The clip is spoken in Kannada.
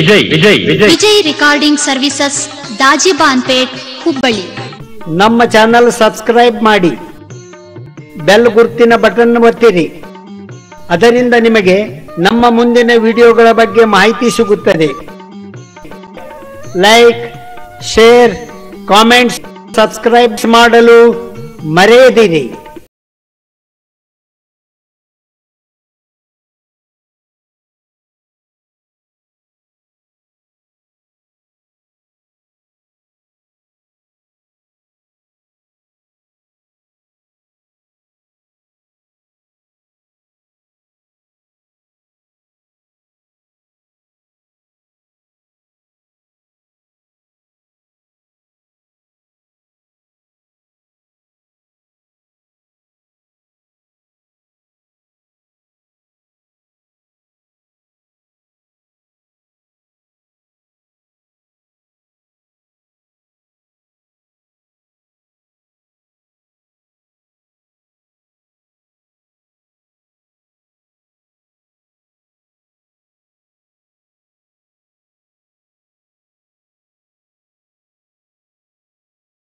Vijay Vijay Vijay. Vijay recording services Dajibanpet Hubballi. ನಮ್ಮ ಚಾನಲ್ ಸಬ್ಸ್ಕ್ರೈಬ್ ಮಾಡಿ. ಬೆಲ್ ಗುರುತಿನ ಬಟನ್ ಒತ್ತಿರಿ. ಅದರಿಂದ ನಿಮಗೆ ನಮ್ಮ ಮುಂದಿನ ವಿಡಿಯೋಗಳ ಬಗ್ಗೆ ಮಾಹಿತಿ ಸಿಗುತ್ತದೆ. ಲೈಕ್ ಶೇರ್ ಕಾಮೆಂಟ್ಸ್ ಸಬ್ಸ್ಕ್ರೈಬ್ ಮಾಡಲು ಮರೆಯದಿರಿ.